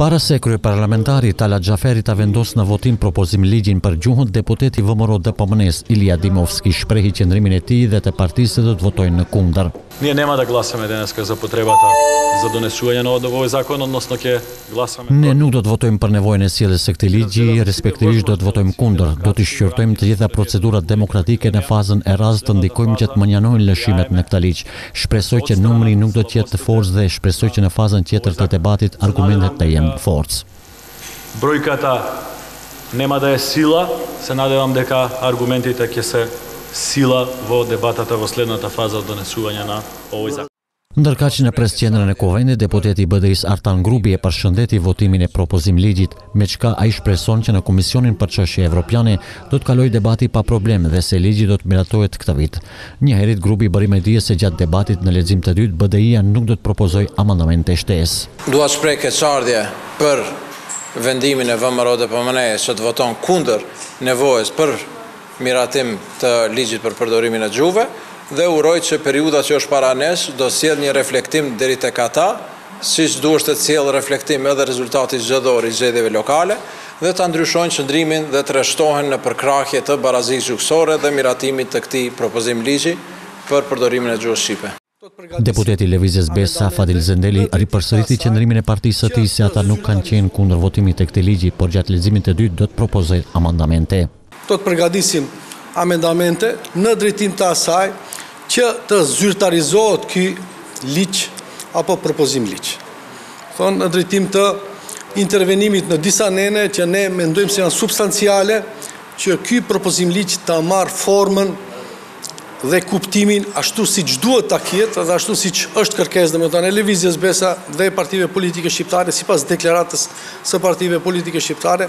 Para se kryeparlamentari Talat Xhaferi ta vendosë në votim propozim-ligjin për gjuhën, deputeti VMRO-DPMNE-së, Ilia Dimovski shprehi qëndrimin e tij dhe të partisë se do të votojnë kundër. Nie nema da glasame deneska za potrebata za donesuvanje na ovoj zakon odnosno ke glasame Ne nuk do të votojmë për nevojën e sjelljes së këtij ligji, respektivisht do të votojmë kundër. Do t'i shqyrtojmë të gjitha procedurat demokratike në fazën e radhës të ndikojmë që të mënjanohen lëshimet në këtë ligj. Shpresoj që numri nuk do të jetë forcë dhe shpresoj që në fazën tjetër të debatit argumentet të jenë forcë. Brojkata nema da e sila, se nadevam deka argumentite ke se sila vo debatata vo slednata faza od donesuvanje na ovoj zakon. Ndërkaq në Presqendrën e Kuvendit deputeti i BDI-së Artan Grubi e përshëndeti votimin e propozimligjit me çka ai shpreson që në Komisionin për Çështje Evropiane do të kalojë debati pa problem dhe se ligji do të miratohet këtë vit. Njëherit Grubi bëri me dije se gjatë debatit në lexim të dytë BDI-ja nuk do të propozojë amandamente shtesë. Dua të shpreh keqardhje për vendimin e VMRO-DPMNE-së që të voton kundër nevojës për miratim të Ligjit për Përdorimin e Gjuhëve dhe uroj që periudha që është para nesh do sjellë një reflektim deri tek ata, siç duheshte të sjellë reflektim edhe rezultati zgjedhor i zgjedhjeve lokale, dhe ta ndryshojnë qëndrimin dhe të rreshtohen në përkrahje të barazisë gjuhësore dhe miratimit të këtij Propozim-ligji për Përdorimin e Gjuhës Shqipe. Deputeti i Lëvizjes Besa, Fadil Zendeli, ripërsëriti qëndrimin e partisë së tij se ata nuk kanë qenë kundër votimit të këtij ligji, por gjatë leximit të dytë do të propozojnë amendamente. Do të përgatisim amendamente në drejtim të asaj që të zyrtarizohet ky ligj apo propozim ligj. Thonë në drejtim të intervenimit në disa nene që ne mendojmë se janë substanciale që ky propozim ligj ta marrë formën dhe kuptimin ashtu siç duhet ta ketë dhe ashtu siç është kërkesë domethënë e Lëvizjes Besa dhe e partive politike shqiptare sipas deklaratës së partive politike shqiptare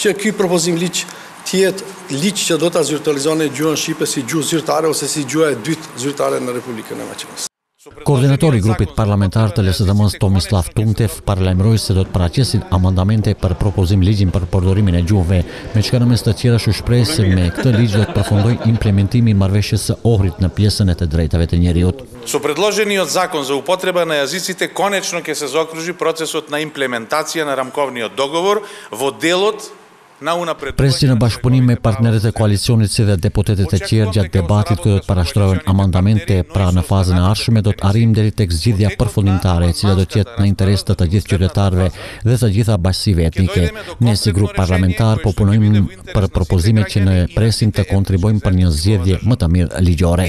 që ky propozim ligj të jetë ligj që do ta zyrtarizonte gjuhën shqipe si gjuhë zyrtare ose si gjuha e dytë zyrtare në Republikën e Maqedonisë. Koordinatori i grupit parlamentar të LSDM-së Tomislav Tuntev paralajmëroi se do të paraqesin amandamente për propozim-ligjin për përdorimin e gjuhëve, me çka në mes të tjerash u shpreh se me këtë ligj do të përfundojë implementimi i Marrëveshjes së Ohrit në pjesën e të drejtave të njeriut. So predloženiot zakon za upotreba na jazicite konečno ke se zaokruži procesot na implementacija na ramkovniot dogovor vo delot Pres që në bashkëpunim me partnerët e koalicionit si dhe deputetët e tjerë gjatë debatit ku do të parashtrohen amandamente, pra në fazën e ardhshme do të arrijmë deri tek zgjidhja përfundimtare e cila do të jetë në interes të të gjithë qytetarëve dhe të gjitha bashkësive etnike. Ne si grup parlamentar po punojmë për propozimet që ne presim të kontribuojmë për një zgjidhje më të mirë ligjore.